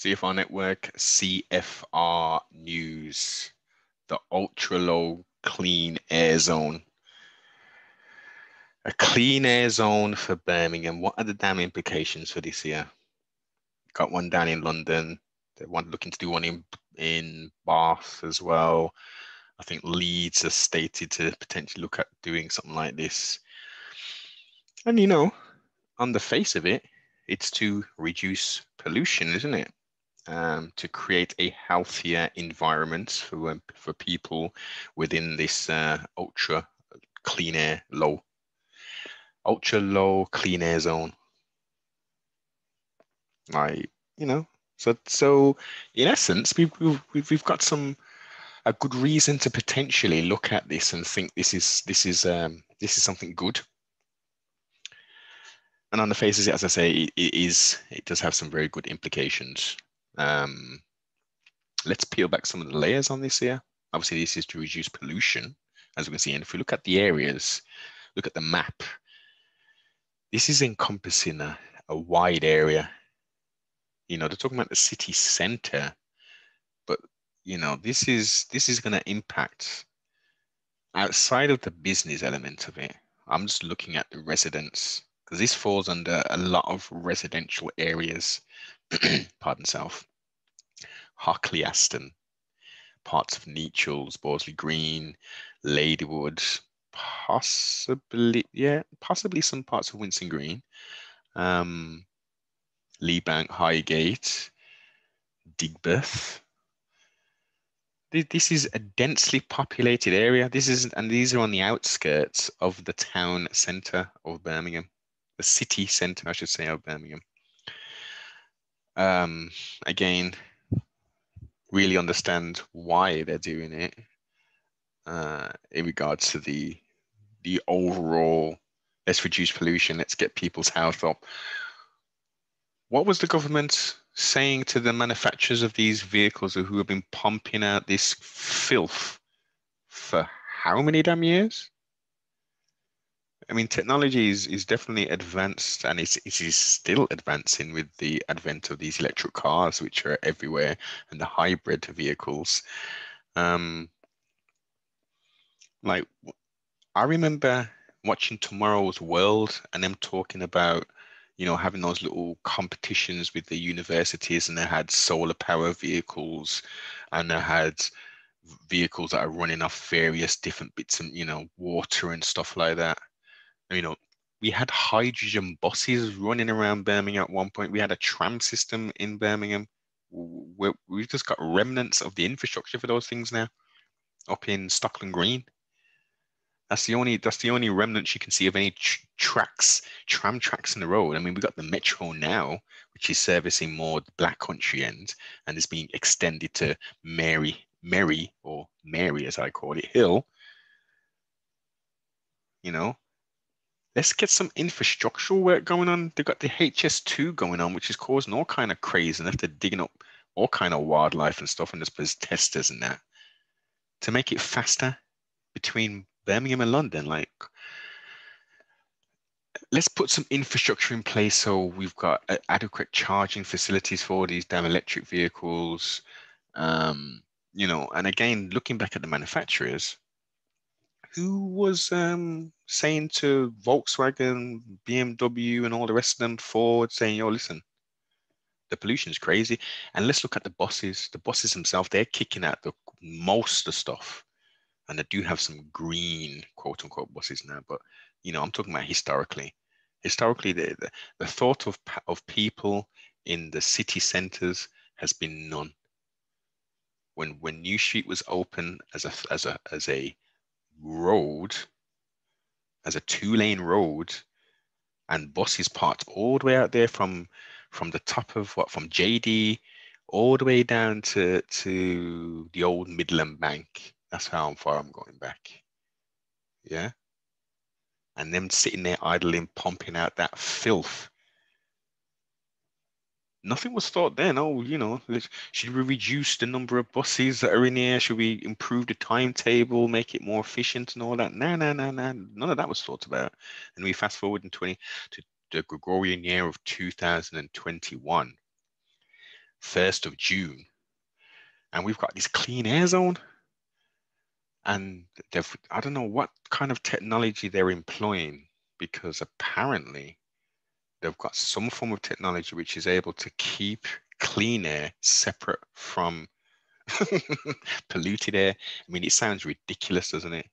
CFR Network, CFR News, the ultra low clean air zone. A clean air zone for Birmingham. What are the damn implications for this year? Got one down in London. They want looking to do one in in Bath as well. I think Leeds are stated to potentially look at doing something like this. And you know, on the face of it, it's to reduce pollution, isn't it? Um, to create a healthier environment for um, for people within this uh, ultra clean air low ultra low clean air zone. Like you know, so so in essence, we've we've we've got some a good reason to potentially look at this and think this is this is um, this is something good. And on the face of it, as I say, it is it does have some very good implications. Um, let's peel back some of the layers on this here. Obviously, this is to reduce pollution, as we can see. And if we look at the areas, look at the map, this is encompassing a, a wide area. You know, they're talking about the city center, but you know, this is this is going to impact outside of the business element of it. I'm just looking at the residents because this falls under a lot of residential areas. Pardon self. Hockley Aston, parts of Nechells, Bordesley Green, Ladywood, possibly, yeah, possibly some parts of Winson Green, um, Lee Bank, Highgate, Digbeth. This is a densely populated area. This is, and these are on the outskirts of the town centre of Birmingham, the city centre, I should say, of Birmingham. Um, again, really understand why they're doing it uh, in regards to the the overall let's reduce pollution, let's get people's health up. What was the government saying to the manufacturers of these vehicles who have been pumping out this filth for how many damn years? I mean, technology is, is definitely advanced and it's, it is still advancing with the advent of these electric cars, which are everywhere, and the hybrid vehicles. Um, like I remember watching Tomorrow's World and them talking about, you know, having those little competitions with the universities and they had solar power vehicles and they had vehicles that are running off various different bits and you know, water and stuff like that. You know, we had hydrogen buses running around Birmingham at one point. We had a tram system in Birmingham. We've just got remnants of the infrastructure for those things now up in Stockland Green. That's the only that's the only remnants you can see of any tr- tracks, tram tracks in the road. I mean, we've got the metro now, which is servicing more Black Country end, and is being extended to Mary, Mary or Mary as I call it, Hill. You know, let's get some infrastructural work going on. They've got the HS2 going on, which is causing all kind of craze, and they're digging up all kind of wildlife and stuff, and there's testers and that to make it faster between Birmingham and London. Like, let's put some infrastructure in place so we've got adequate charging facilities for these damn electric vehicles. Um, you know, and again, looking back at the manufacturers, who was um, saying to Volkswagen, BMW, and all the rest of them, Ford, saying, "Yo, listen, the pollution is crazy," and let's look at the bosses. The bosses themselves, they're kicking out the most of stuff and they do have some green quote unquote bosses now. But you know, I'm talking about historically. Historically, the the, the thought of of people in the city centres has been none. When when New Street was open as a as a as a road, as a two lane road, and buses parked all the way out there from from the top of what from JD all the way down to to the old Midland Bank that's how far I'm going back. Yeah. And them sitting there idling, pumping out that filth. Nothing was thought then. Oh, you know, should we reduce the number of buses that are in here? Should we improve the timetable, make it more efficient and all that? No, no, no, no. None of that was thought about. And we fast forward in 20 to the Gregorian year of 2021. 1st of June. And we've got this clean air zone. And they've, I don't know what kind of technology they're employing because apparently they've got some form of technology which is able to keep clean air separate from polluted air. I mean, it sounds ridiculous, doesn't it?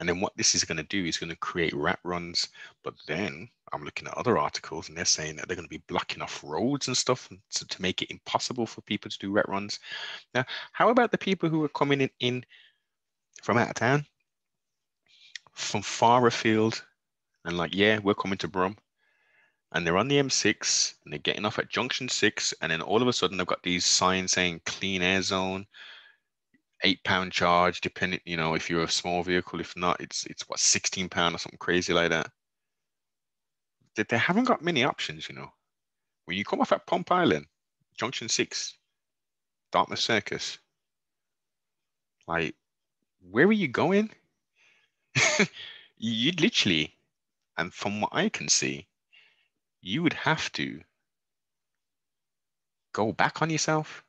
And then what this is going to do is going to create rat runs. But then I'm looking at other articles and they're saying that they're going to be blocking off roads and stuff to, to make it impossible for people to do rat runs. Now, how about the people who are coming in, in from out of town, from far afield, and like, yeah, we're coming to Brum, and they're on the M6 and they're getting off at junction six, and then all of a sudden they've got these signs saying clean air zone, eight pound charge, depending, you know, if you're a small vehicle. If not, it's it's what 16 pound or something crazy like that. They, they haven't got many options, you know. When you come off at Pump Island, junction six, Dartmouth Circus, like, where are you going? You'd literally, and from what I can see, you would have to go back on yourself.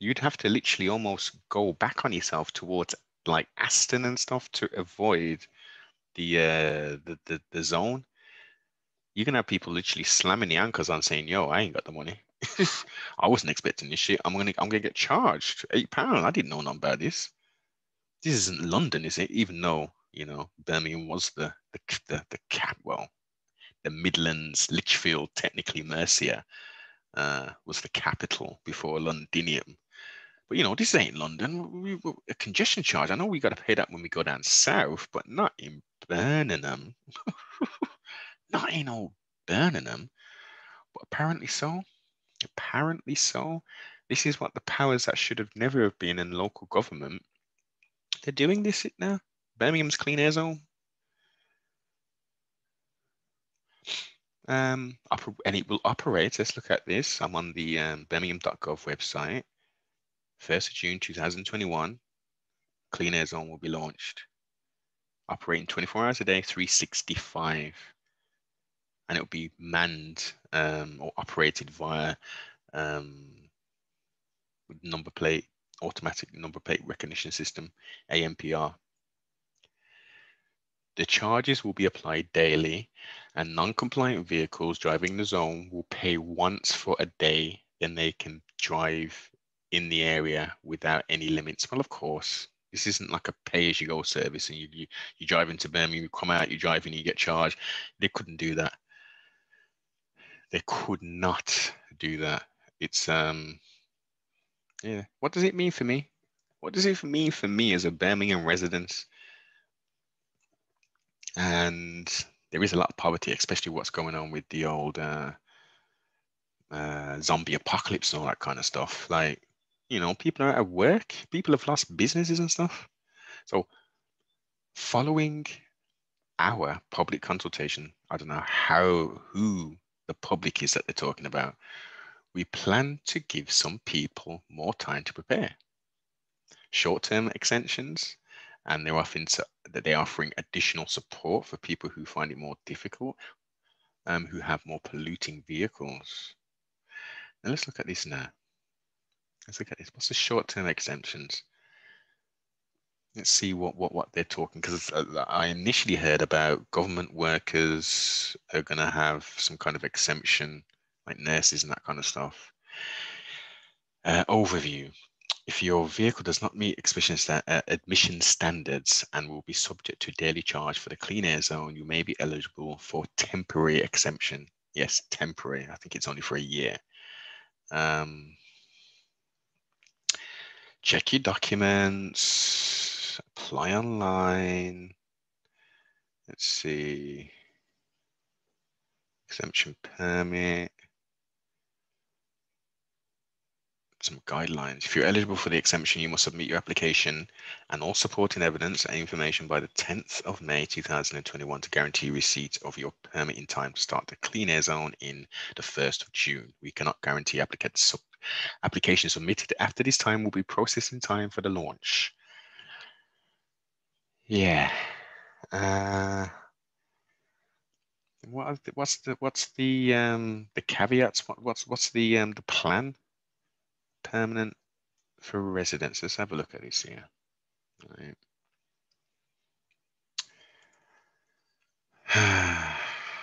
You'd have to literally almost go back on yourself towards like Aston and stuff to avoid the uh the the, the zone. You're gonna have people literally slamming the anchors on saying, yo, I ain't got the money. I wasn't expecting this shit. I'm gonna I'm gonna get charged eight pounds. I didn't know nothing about this. This isn't London, is it? Even though you know, Birmingham was the the the, the cap. Well, the Midlands, Lichfield, technically Mercia, uh, was the capital before Londinium. But you know, this ain't London. We, we, a congestion charge. I know we got to pay that when we go down south, but not in Birmingham. not in old Birmingham. But apparently so. Apparently so. This is what the powers that should have never have been in local government. They're doing this now. Birmingham's Clean Air Zone. Um, and it will operate. Let's look at this. I'm on the um, birmingham.gov website. 1st of June 2021, Clean Air Zone will be launched. Operating 24 hours a day, 365. And it will be manned um, or operated via um, number plate, automatic number plate recognition system, ANPR. The charges will be applied daily, and non-compliant vehicles driving the zone will pay once for a day, then they can drive in the area without any limits. Well, of course, this isn't like a pay-as-you-go service, and you, you you drive into Birmingham, you come out, you drive and you get charged. They couldn't do that. They could not do that. It's um, yeah. What does it mean for me? What does it mean for me as a Birmingham resident? And there is a lot of poverty, especially what's going on with the old uh, uh, zombie apocalypse and all that kind of stuff. Like, you know, people are at work, people have lost businesses and stuff. So, following our public consultation, I don't know how who the public is that they're talking about. We plan to give some people more time to prepare. Short-term extensions and they're offering that they're offering additional support for people who find it more difficult, um, who have more polluting vehicles. Now let's look at this now. Let's look at this. What's the short-term exemptions? Let's see what what what they're talking because uh, I initially heard about government workers are going to have some kind of exemption, like nurses and that kind of stuff. Uh, overview if your vehicle does not meet uh, admission standards and will be subject to daily charge for the clean air zone, you may be eligible for temporary exemption. Yes, temporary. I think it's only for a year. Um, check your documents, apply online. Let's see. Exemption permit. Some guidelines. If you're eligible for the exemption, you must submit your application and all supporting evidence and information by the 10th of May 2021 to guarantee receipt of your permit in time to start the clean air zone in the 1st of June. We cannot guarantee applicants applications submitted after this time will be processed in time for the launch. Yeah. Uh, what the, what's the what's the um the caveats? What, what's what's the um the plan? Permanent for residents. Let's have a look at this here.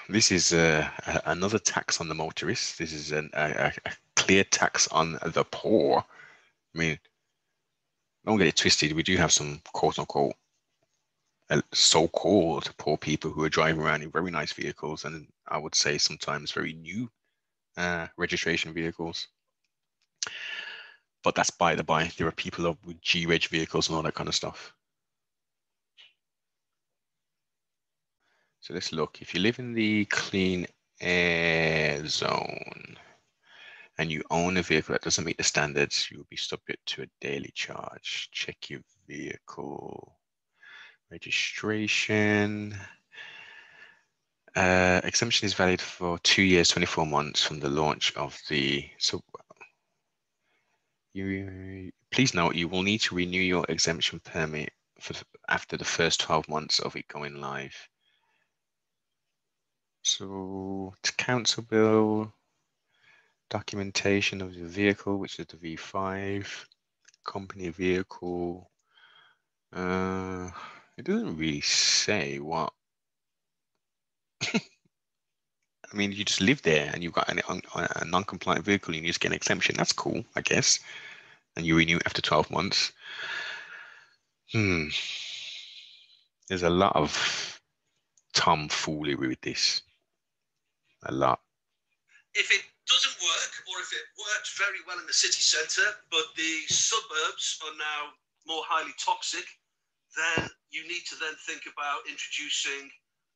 This is uh, another tax on the motorists. This is an, a, a, clear tax on the poor. I mean, don't get it twisted. We do have some quote unquote uh, so-called poor people who are driving around in very nice vehicles, and I would say sometimes very new uh, registration vehicles. But that's by the by. There are people with G-reg vehicles and all that kind of stuff. So let's look. If you live in the clean air zone and you own a vehicle that doesn't meet the standards, you will be subject to a daily charge. Check your vehicle registration. Uh, exemption is valid for two years, 24 months from the launch of the. So, you please note you will need to renew your exemption permit for after the first 12 months of it going live. So to council bill, documentation of the vehicle, which is the V5, company vehicle. Uh, it doesn't really say what. I mean, you just live there and you've got an, a non-compliant vehicle and you just get an exemption. That's cool, I guess. And you renew after 12 months. Hmm. There's a lot of tomfoolery with this a lot. If it doesn't work, or if it works very well in the city centre, but the suburbs are now more highly toxic, then you need to then think about introducing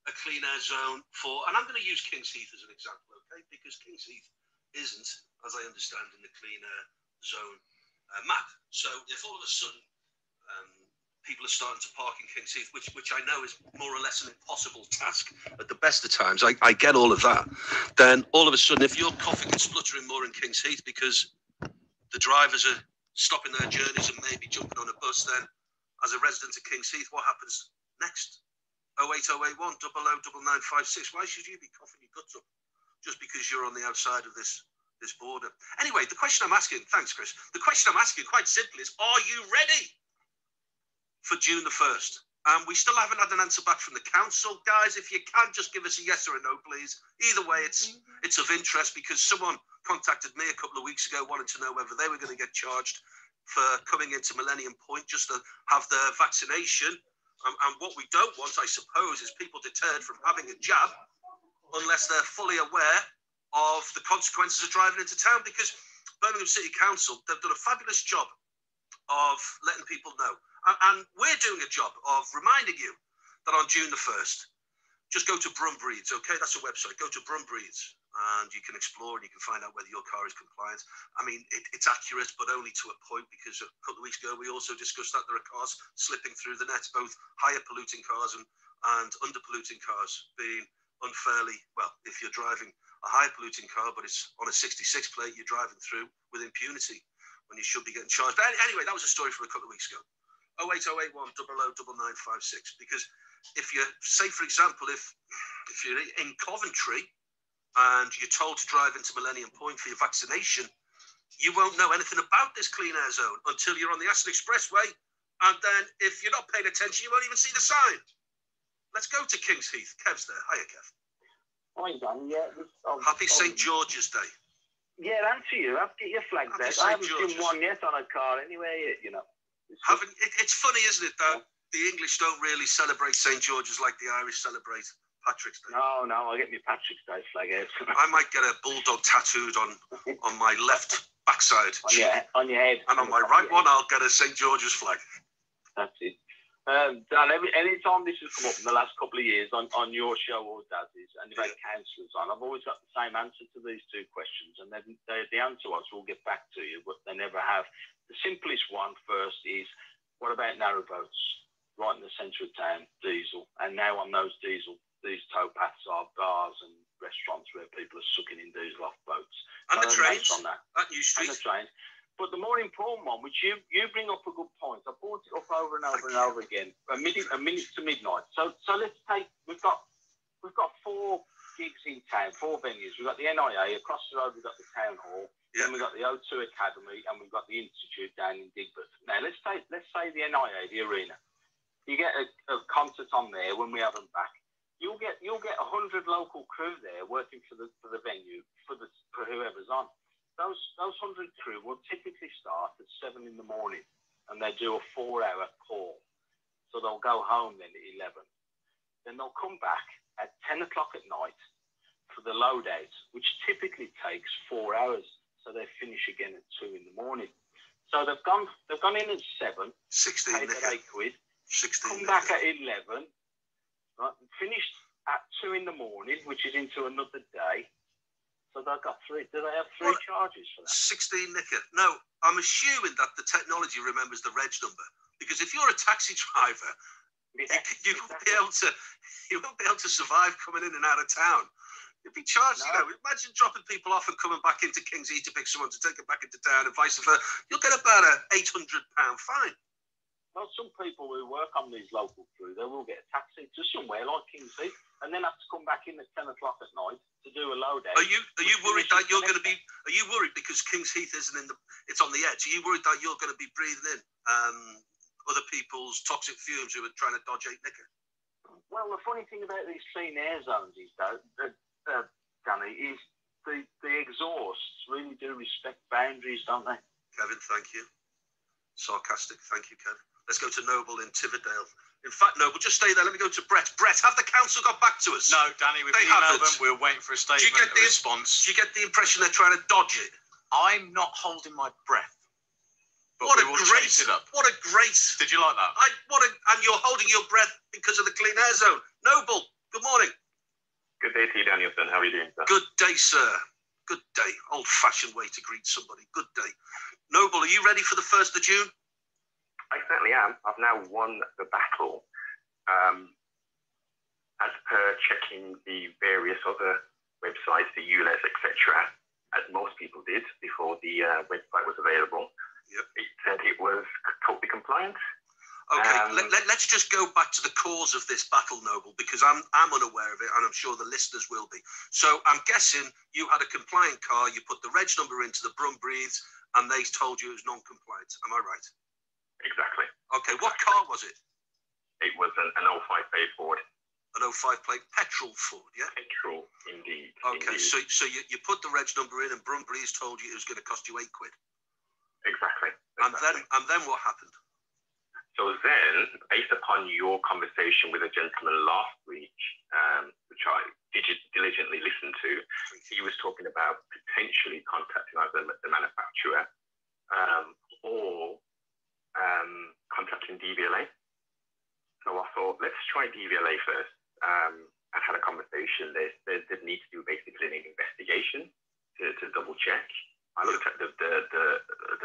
a clean air zone for, and I'm going to use Kings Heath as an example, okay? Because Kings Heath isn't, as I understand, in the clean air zone uh, map. So if all of a sudden um, people are starting to park in King's Heath, which which I know is more or less an impossible task at the best of times. I, I get all of that. Then all of a sudden, if you're coughing and spluttering more in King's Heath because the drivers are stopping their journeys and maybe jumping on a bus, then as a resident of King's Heath, what happens next? 08081 009956. Why should you be coughing your guts up just because you're on the outside of this this border? Anyway, the question I'm asking, thanks, Chris. The question I'm asking quite simply is, are you ready? for June the 1st. And we still haven't had an answer back from the council. Guys, if you can just give us a yes or a no, please. Either way, it's it's of interest because someone contacted me a couple of weeks ago wanting to know whether they were going to get charged for coming into Millennium Point just to have their vaccination. Um, and what we don't want, I suppose, is people deterred from having a jab unless they're fully aware of the consequences of driving into town because Birmingham City Council, they've done a fabulous job of letting people know. And we're doing a job of reminding you that on June the 1st, just go to Brumbreathes, okay? That's a website. Go to Brumbreathes and you can explore and you can find out whether your car is compliant. I mean, it, it's accurate, but only to a point because a couple of weeks ago we also discussed that there are cars slipping through the net, both higher polluting cars and, and under polluting cars being unfairly, well, if you're driving a high polluting car, but it's on a 66 plate, you're driving through with impunity when you should be getting charged. But anyway, that was a story from a couple of weeks ago. 08081 009956 because if you say for example if if you're in Coventry and you're told to drive into Millennium Point for your vaccination you won't know anything about this clean air zone until you're on the Aston Expressway. And then if you're not paying attention you won't even see the sign. Let's go to Kings Heath. Kev's there. Hiya Kev. Hi Dan. Yeah um, happy St George's Day. Yeah and to you. I've got your flag there I haven't seen one yet on a car anyway you know. Having, it, it's funny, isn't it, that the English don't really celebrate St. George's like the Irish celebrate Patrick's Day. No, no, I get my Patrick's Day flag out. I might get a bulldog tattooed on on my left backside. On your, on your head. And on my right one, I'll get a St. George's flag. That's it. Um, Dan, every, any time this has come up in the last couple of years on, on your show or Daz's, and you've had councillors on, I've always got the same answer to these two questions. And then they, the answer was, we'll get back to you, but they never have. The simplest one first is what about narrow boats right in the centre of town, diesel? And now on those diesel, these towpaths are bars and restaurants where people are sucking in diesel off boats. And the trains on that. At New Street. And the trains. But the more important one, which you, you bring up a good point, I brought it up over and over and over again. A minute, a minute to midnight. So so let's take we've got we've got four gigs in town, four venues. We've got the NIA across the road. We've got the town hall. Yeah. Then we've got the O2 Academy, and we've got the Institute down in Digbeth. Now let's take let's say the NIA, the arena. You get a, a concert on there when we have them back. You'll get you'll get a hundred local crew there working for the for the venue for the for whoever's on. Those those hundred crew will typically start at seven in the morning, and they do a four-hour call. So they'll go home then at eleven. Then they'll come back at ten o'clock at night for the load out, which typically takes four hours. So they finish again at two in the morning. So they've gone they've gone in at seven, 16 paid their eight quid, 16 come back at eleven, right, and finished at two in the morning, which is into another day. So they've got three. Do they have three What? charges for that? 16 nicker. No, I'm assuming that the technology remembers the reg number. Because if you're a taxi driver, Yeah, you, you won't be able to you won't be able to survive coming in and out of town. You'd be charged, you know. Imagine dropping people off and coming back into King's Heath to pick someone to take them back into town and vice versa. You'll get about a eight hundred pound fine. Well, some people who work on these local crew, they will get a taxi to somewhere like King's Heath, and then have to come back in at ten o'clock at night to do a load out. Are you are you worried that you're going to be? Are you worried because King's Heath isn't in the? It's on the edge. Are you worried that you're going to be breathing in um, other people's toxic fumes who are trying to dodge eight nicker? Well, the funny thing about these clean air zones is, though, uh, uh, Danny, is the, the exhausts really do respect boundaries, don't they? Kevin, thank you. Sarcastic, thank you, Ken. Let's go to Noble in Tividale. In fact, Noble, just stay there. Let me go to Brett. Brett, have the council got back to us? No, Danny, we've They emailed haven't. them. We're waiting for a you statement, get a the- response. Do you get the impression they're trying to dodge it? I'm not holding my breath. But what we a will great, chase it up. what a great. Did you like that? I what a, and you're holding your breath because of the clean air zone. Noble, good morning. Good day to you, Danielson. How are you doing, sir? Good day, sir. Good day. Old-fashioned way to greet somebody. Good day. Noble, are you ready for the first of June? I certainly am. I've now won the battle. Um, as per checking the various other websites, the ULEZ, etc., as most people did before the uh, website was available, Yep. it said it was totally compliant. Okay, Um, let, let, us just go back to the cause of this battle, Noble, because I'm I'm unaware of it, and I'm sure the listeners will be. So I'm guessing you had a compliant car, you put the reg number into the Brum Breathes, and they told you it was non-compliant. Am I right? Exactly. Okay, what car was it? It was an, an 05 Bay Ford. An 05 plate petrol Ford, yeah? Petrol, indeed. Okay, indeed. so so you, you put the reg number in, and Brum Breathes told you it was going to cost you eight quid, Exactly. and then exactly. and then what happened? So then, based upon your conversation with a gentleman last week, um, which I digi- diligently listened to, he was talking about potentially contacting either the manufacturer um, or um, contacting DVLA. So I thought, let's try DVLA first. Um, I had a conversation. There, there, there needs to do basically an investigation to, to double check. I looked at the the, the,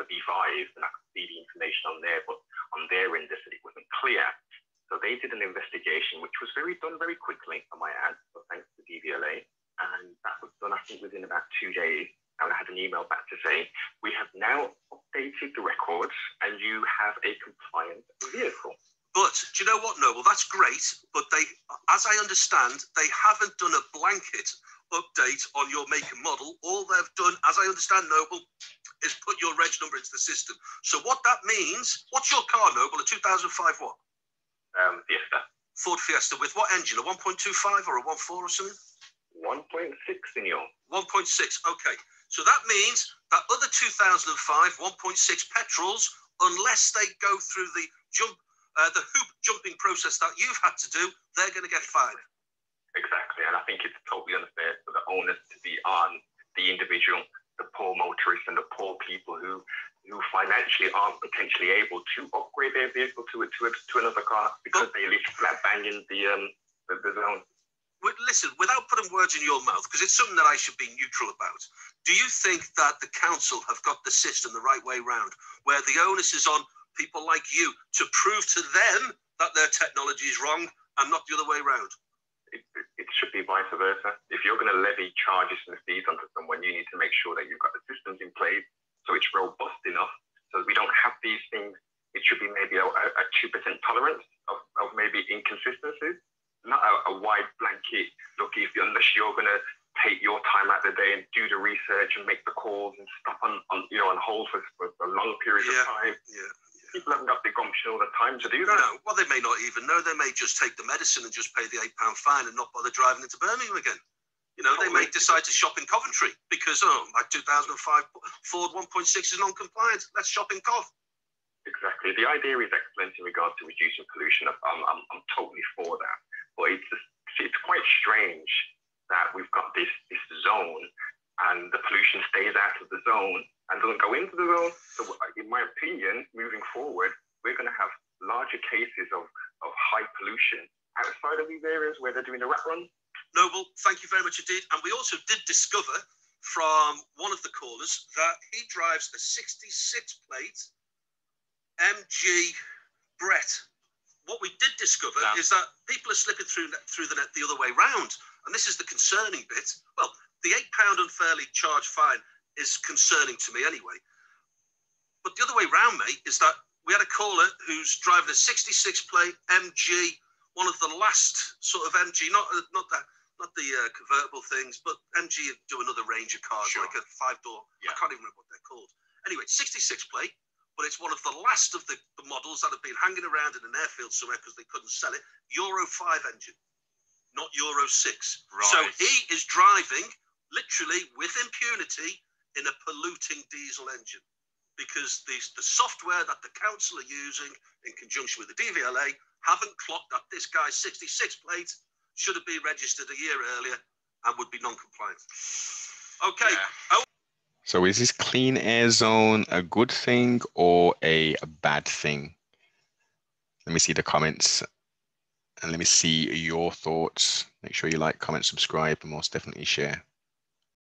the V5 and I could see the information on there, but on their end, they said it wasn't clear. So they did an investigation, which was very done very quickly, I might add, so thanks to DVLA. And that was done, I think, within about two days. And I had an email back to say, we have now updated the records and you have a compliant vehicle. But do you know what, Noble? That's great, but they, as I understand, they haven't done a blanket update on your make and model. All they've done, as I understand, Noble, is put your reg number into the system. So what that means, what's your car, Noble? A 2005 what? Um, Fiesta, Ford Fiesta with what engine? A 1.25 or a 1.4 or something? 1.6 in your 1.6. Okay. So that means that other 2005 1.6 petrols, unless they go through the jump, uh, the hoop jumping process that you've had to do, they're going to get fined. Exactly, and I think it's totally unfair for the owners to be on the individual, the poor motorists, and the poor people who who financially aren't potentially able to upgrade their vehicle to to, to another car because they live flat bang in the um the, the zone. Listen, without putting words in your mouth, because it's something that I should be neutral about, do you think that the council have got the system the right way round, where the onus is on people like you to prove to them that their technology is wrong and not the other way round? It, it, should be vice versa. If you're going to levy charges and fees onto someone, you need to make sure that you've got the systems in place so it's robust enough so we don't have these things. It should be maybe a, a 2% tolerance of, of maybe inconsistencies, not a, a wide blanket. Look, if unless you're going to take your time out of the day and do the research and make the calls and stop on, on you know on hold for, for a long period Yeah. of time. Yeah. People haven't got the gumption or the time to do that. No, well, they may not even know. They may just take the medicine and just pay the eight pound fine and not bother driving into Birmingham again. You know, they may decide to shop in Coventry because oh, my 2005 Ford 1.6 is non-compliant. Let's shop in Cov. Exactly. The idea is excellent in regards to reducing pollution. I'm, I'm, I'm totally for that. But it's it's quite strange that we've got this this zone and the pollution stays out of the zone and doesn't go into the zone. So, uh, in my opinion, moving forward, we're going to have larger cases of, of high pollution outside of these areas where they're doing the rat run. Noble, thank you very much indeed. And we also did discover from one of the callers that he drives a 66 plate MG Brett. What we did discover Yeah. is that people are slipping through through the net the other way round, and this is the concerning bit. Well, the eight pound unfairly charged fine is concerning to me anyway. But the other way round, mate, is that we had a caller who's driving a 66 plate MG, one of the last sort of MG, not not that not the uh, convertible things, but MG do another range of cars, Sure. like a five door. Yeah. I can't even remember what they're called. Anyway, 66 plate, but it's one of the last of the, the models that have been hanging around in an airfield somewhere because they couldn't sell it. Euro 5 engine, not Euro 6. Right. So he is driving literally with impunity in a polluting diesel engine because the, the software that the council are using in conjunction with the DVLA haven't clocked that this guy's 66 plate should have been registered a year earlier and would be non-compliant. Okay, Yeah. Oh, So is this clean air zone a good thing or a bad thing? Let me see the comments and let me see your thoughts. Make sure you like, comment, subscribe, and most definitely share.